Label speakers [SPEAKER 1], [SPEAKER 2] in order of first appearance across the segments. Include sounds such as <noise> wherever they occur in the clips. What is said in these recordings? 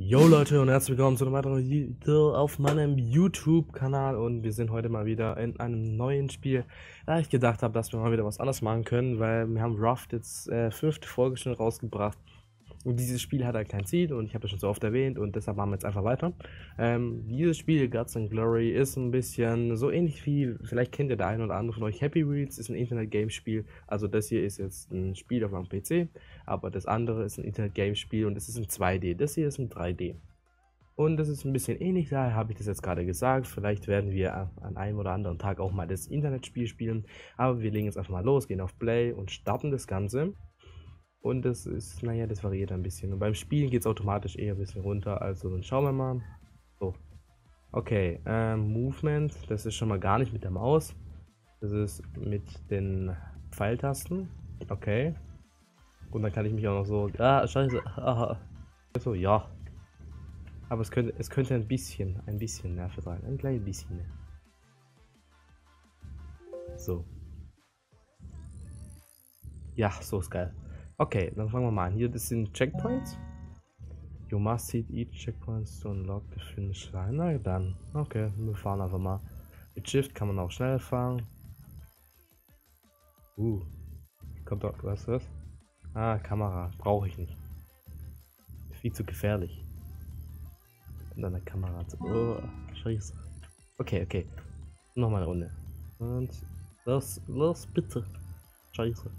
[SPEAKER 1] Yo Leute und herzlich willkommen zu einem weiteren Video auf meinem YouTube-Kanal. Und wir sind heute mal wieder in einem neuen Spiel, da ich gedacht habe, dass wir mal wieder was anderes machen können, weil wir haben Raft jetzt äh, fünfte Folge schon rausgebracht und dieses Spiel hat halt kein Ziel und ich habe das schon so oft erwähnt und deshalb machen wir jetzt einfach weiter. Ähm, dieses Spiel, Guts and Glory, ist ein bisschen so ähnlich wie, vielleicht kennt ihr der eine oder andere von euch, Happy Wheels ist ein Internet-Game-Spiel. Also das hier ist jetzt ein Spiel auf einem PC, aber das andere ist ein Internet-Game-Spiel und es ist in 2D. Das hier ist in 3D. Und das ist ein bisschen ähnlich, daher habe ich das jetzt gerade gesagt. Vielleicht werden wir an einem oder anderen Tag auch mal das Internetspiel spielen. Aber wir legen jetzt einfach mal los, gehen auf Play und starten das Ganze. Und das ist, naja, das variiert ein bisschen. Und beim Spielen geht es automatisch eher ein bisschen runter. Also dann schauen wir mal. So. Okay, ähm, Movement, das ist schon mal gar nicht mit der Maus. Das ist mit den Pfeiltasten. Okay. Und dann kann ich mich auch noch so. Ah, scheiße. Ah. So, ja. Aber es könnte, es könnte ein bisschen, ein bisschen nervig sein. Ein kleines bisschen. So. Ja, so ist geil. Okay, dann fangen wir mal an. Hier, das sind Checkpoints. You must hit each checkpoint to unlock the finish line. Na dann. Okay, wir fahren einfach mal. Mit Shift kann man auch schnell fahren. Uh. Kommt doch, was ist das? Ah, Kamera. Brauche ich nicht. Viel zu gefährlich. Und dann eine Kamera zu. Oh, scheiße. Okay, okay. Nochmal eine Runde. Und los, los, bitte. Scheiße.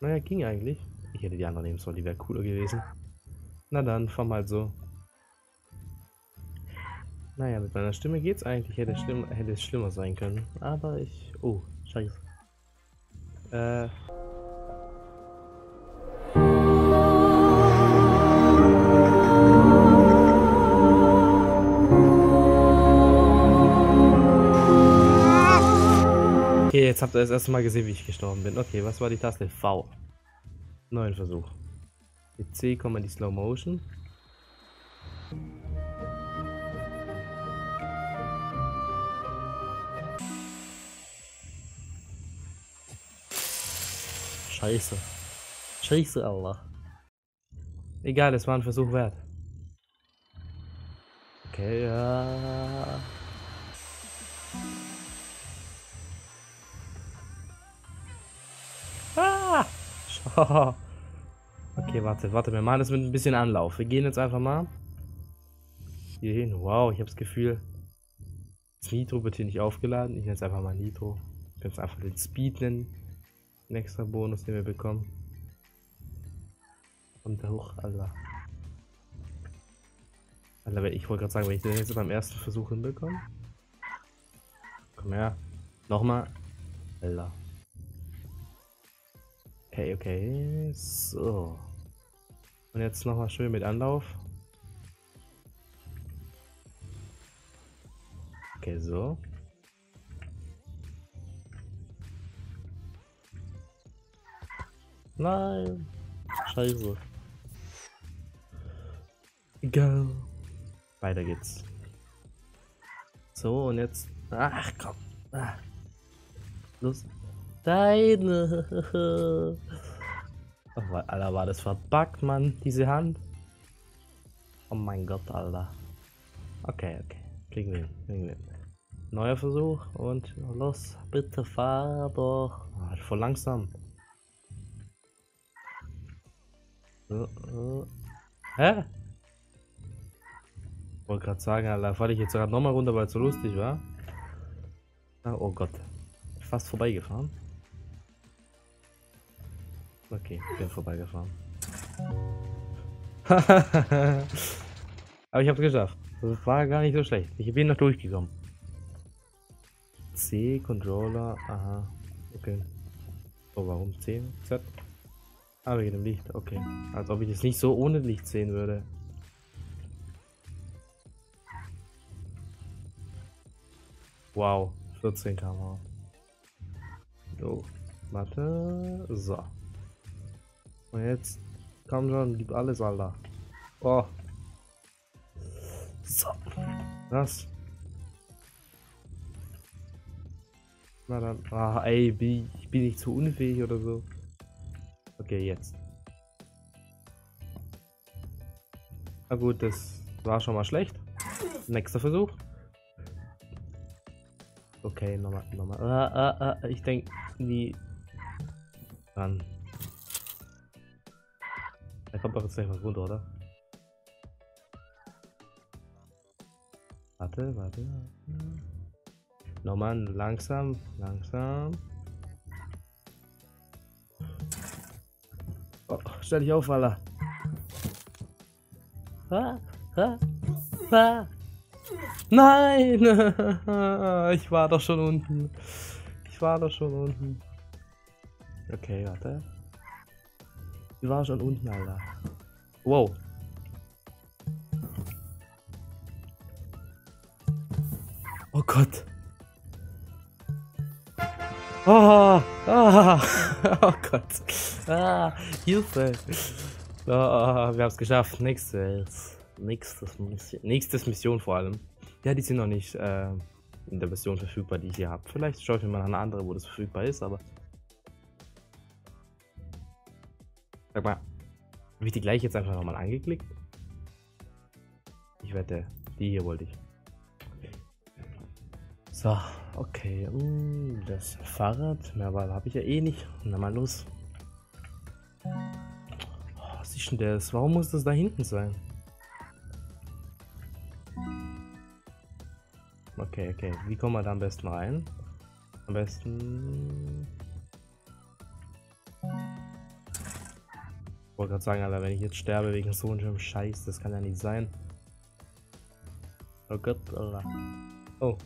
[SPEAKER 1] Naja, ging eigentlich. Ich hätte die andere nehmen sollen, die wäre cooler gewesen. Na dann, fahr mal so. Naja, mit meiner Stimme geht's eigentlich. Hätte, schlimm, hätte es schlimmer sein können. Aber ich... Oh, scheiße. Äh... jetzt habt ihr das erste Mal gesehen, wie ich gestorben bin. Okay, was war die Taste? V. Neuen Versuch. Mit C kommen die Slow Motion. Scheiße. Scheiße, Allah. Egal, es war ein Versuch wert. Okay, ja. <laughs> okay, warte, warte, wir machen das mit ein bisschen Anlauf. Wir gehen jetzt einfach mal hier hin. Wow, ich habe das Gefühl, das Nitro wird hier nicht aufgeladen. Ich nenne es einfach mal Nitro. Ich kann es einfach den Speed nennen. Ein extra Bonus, den wir bekommen. Und hoch, Alter. Alter, ich wollte gerade sagen, wenn ich den jetzt beim ersten Versuch hinbekomme. Komm her. Nochmal. Alter. Okay, okay. So. Und jetzt nochmal schön mit Anlauf. Okay, so. Nein. Scheiße. Egal. Weiter geht's. So, und jetzt. Ach komm. Ah. Los. Deine. <laughs> Oh, Alter, war das verbuggt, Mann, diese Hand. Oh mein Gott, Alter. Okay, okay. Kriegen wir hin, kriegen wir hin. Neuer Versuch und los, bitte fahr doch. Oh, voll langsam. Uh, uh. Hä? Wollte gerade sagen, Alter, fahr ich jetzt gerade nochmal runter, weil es so lustig war. Ah, oh Gott. Fast vorbeigefahren. Okay, bin vorbeigefahren. <laughs> Aber ich hab's geschafft. Das war gar nicht so schlecht. Ich bin noch durchgekommen. C, Controller, aha. Okay. Oh, warum C? Z? Ah, wegen dem Licht, okay. Als ob ich das nicht so ohne Licht sehen würde. Wow, 14 km. So, warte. So. Und jetzt komm schon, gib alles, Alter. Oh. So. Was? Na dann. Ah, ey, bin ich bin nicht zu unfähig oder so. Okay, jetzt. Na gut, das war schon mal schlecht. Nächster Versuch. Okay, nochmal, nochmal. Ah, ah, ah, ich denke nie dran. Da kommt doch jetzt gleich was runter, oder? Warte, warte. Nochmal langsam, langsam. Oh, stell dich auf, Alter. Ah, ah, ah. Nein! <laughs> ich war doch schon unten. Ich war doch schon unten. Okay, warte. Ich war schon unten, Alter. Wow. Oh Gott. Oh, oh, <laughs> oh Gott. Ah, Hilfe. Oh, wir haben es geschafft. Nächstes. Nächstes Mission. Nächstes Mission vor allem. Ja, die sind noch nicht äh, in der Version verfügbar, die ich hier habe. Vielleicht schaue ich mir mal eine andere, wo das verfügbar ist, aber. Sag mal, habe ich die gleich jetzt einfach nochmal angeklickt? Ich wette, die hier wollte ich. So, okay. Uh, das Fahrrad. Mehr Wahl habe ich ja eh nicht. Na mal los. Oh, was ist denn das? Warum muss das da hinten sein? Okay, okay. Wie kommen wir da am besten rein? Am besten... wollte gerade sagen, Alter, wenn ich jetzt sterbe wegen so einem Scheiß, das kann ja nicht sein. Oh Gott, Alter. Oh.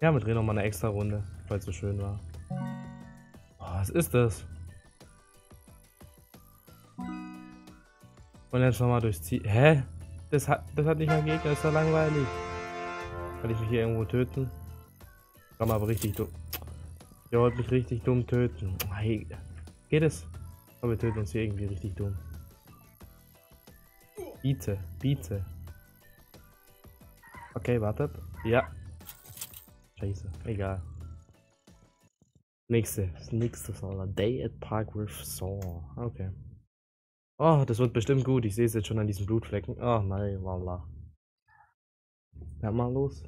[SPEAKER 1] Ja, wir drehen nochmal eine extra Runde, weil es so schön war. Oh, was ist das? Und jetzt nochmal durchs Ziel. Hä? Das hat, das hat nicht mal Gegner, das ist ja langweilig. Kann ich mich hier irgendwo töten? Kann man aber richtig dumm. Ihr wollt mich richtig dumm töten. Hey, geht es? Aber wir töten uns hier irgendwie richtig dumm. Biete, biete. Okay, wartet. Ja, Scheiße, egal. Nächste, nächste Soll Day at Park with Saw. Okay. Oh, das wird bestimmt gut. Ich sehe es jetzt schon an diesen Blutflecken. Oh nein, voila. Ja, mal los.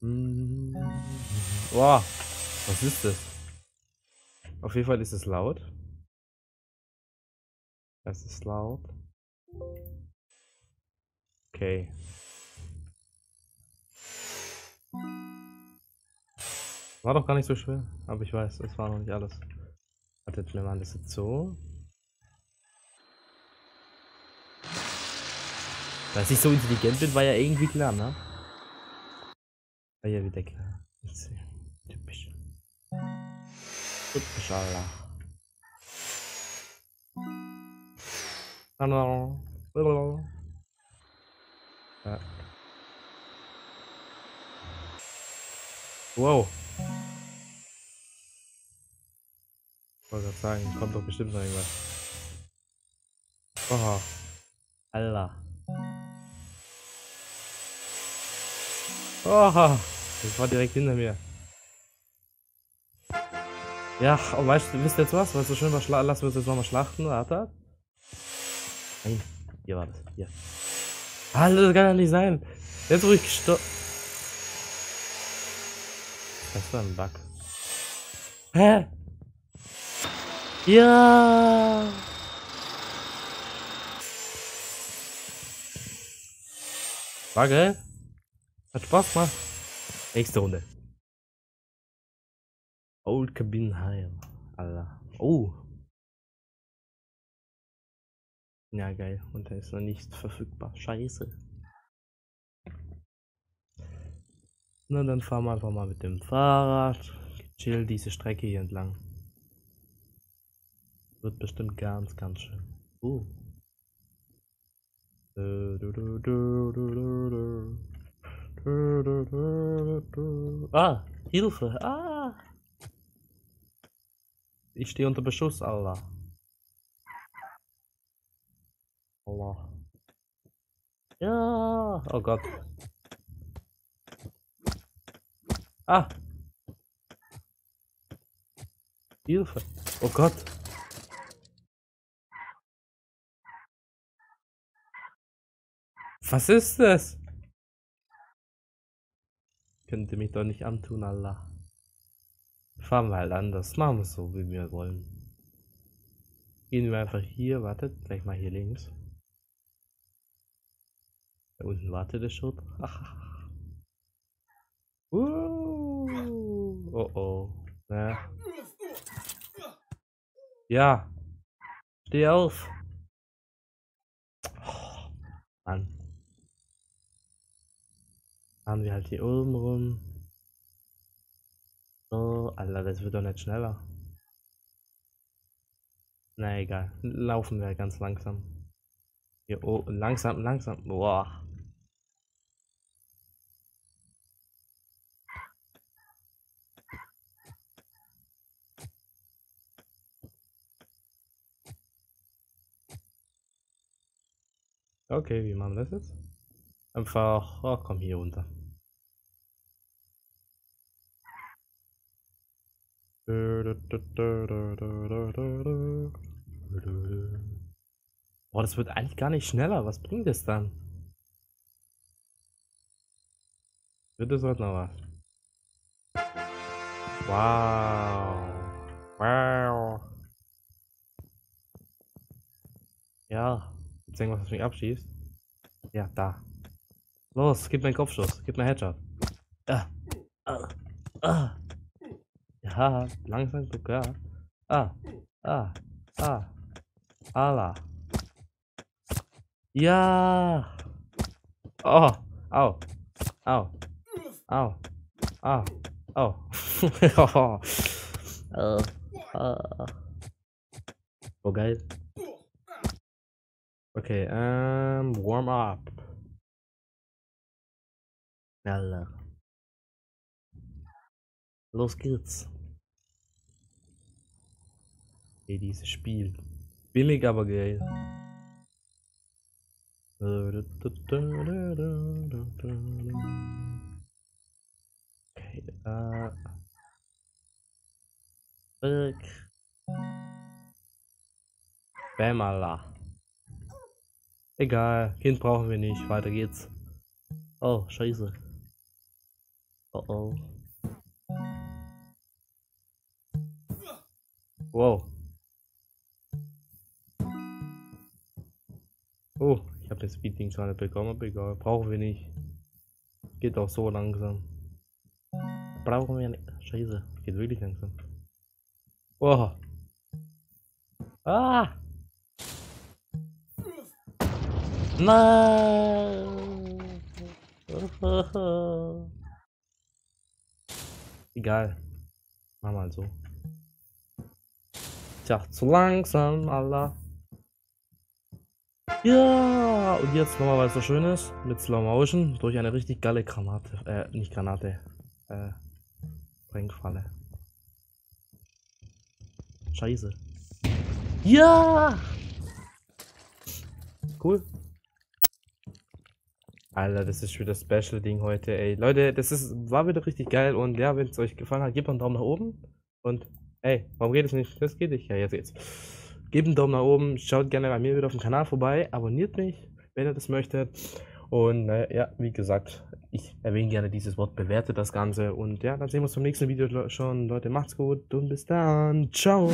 [SPEAKER 1] Mm. Wow, was ist das? Auf jeden Fall ist es laut. Es ist laut. Okay. War doch gar nicht so schwer, aber ich weiß, es war noch nicht alles. Wartet, wir machen das jetzt so. Dass ich so intelligent bin, war ja irgendwie klar, ne? War ja wieder klar. Typisch. Typisch, Allah. Hallo. Ja. Wow. Ich wollte gerade sagen, kommt doch bestimmt noch irgendwas. Oha. Allah. Oha. Das war direkt hinter mir. Ja, und weißt du, wisst ihr jetzt was? Es so schön war, lassen wir uns jetzt nochmal schlachten. Warte. Nein, hier war das. Hier. Alter, das kann ja nicht sein. Jetzt ich gestorben. Was für ein Bug. Hä? Ja. War Hat Spaß gemacht. Nächste Runde. Old Cabin Heil. Alter. Oh. Ja, geil. Und der ist noch nicht verfügbar. Scheiße. Na, dann fahren wir einfach mal mit dem Fahrrad. Chill diese Strecke hier entlang. Wird bestimmt ganz, ganz schön. Uh. Ah, Hilfe. Ah. Ich stehe unter Beschuss, Allah. Allah. Ja. Oh Gott. Ah. Hilfe. Oh Gott. Was ist das? Könnt ihr mich doch nicht antun, Allah. Fahren wir halt anders. Machen wir es so, wie wir wollen. Gehen wir einfach hier, wartet, gleich mal hier links. Da unten wartet der Schutt. <laughs> uh, oh oh. Ja. ja. Steh auf. Oh, Mann. Fahren wir halt hier oben rum. So, Alter, das wird doch nicht schneller. Na egal. Laufen wir ganz langsam. Hier, oh, langsam, langsam. Boah. Okay, wie machen wir das jetzt? Einfach, oh, komm hier runter. Boah, das wird eigentlich gar nicht schneller. Was bringt es dann? Es heute noch was? Wow. Wow. Ja. Gibt's irgendwas, was mich abschießt? Ja, da. Los, gib mir einen Kopfschuss. Gib mir einen Headshot. Ah. Ah. Ah. Ja, langsam sogar. Ah. Ah. Ah. Allah. Ja. Oh. Au. Au. Au. Au. Au. oh. Uh. Uh. Oh, geil. Okay, ähm, warm up. Yalla. Los geht's. Okay, dieses Spiel. Billig, aber geil. Okay, äh. Zurück. Egal, Kind brauchen wir nicht. Weiter geht's. Oh, scheiße. Oh oh. Wow. Oh, ich habe das zwar nicht bekommen, egal. Brauchen wir nicht. Geht auch so langsam. Brauchen wir nicht. Scheiße, geht wirklich langsam. Oh. Ah! Nein! <laughs> Egal. Mach mal so. Tja, zu langsam, Allah. Ja, und jetzt nochmal, es so schön ist, mit Slow Motion durch eine richtig geile Granate. Äh, nicht Granate. Äh, Sprengfalle. Scheiße. Ja! Cool. Alter, das ist schon das Special-Ding heute, ey. Leute, das ist, war wieder richtig geil und ja, wenn es euch gefallen hat, gebt einen Daumen nach oben und ey, warum geht es nicht? Das geht nicht. Ja, jetzt geht's. Gebt einen Daumen nach oben, schaut gerne bei mir wieder auf dem Kanal vorbei, abonniert mich, wenn ihr das möchtet. Und äh, ja, wie gesagt, ich erwähne gerne dieses Wort, bewertet das Ganze. Und ja, dann sehen wir uns beim nächsten Video schon. Leute, macht's gut und bis dann. Ciao.